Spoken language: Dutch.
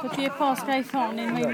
Porque é para os caições, in mei?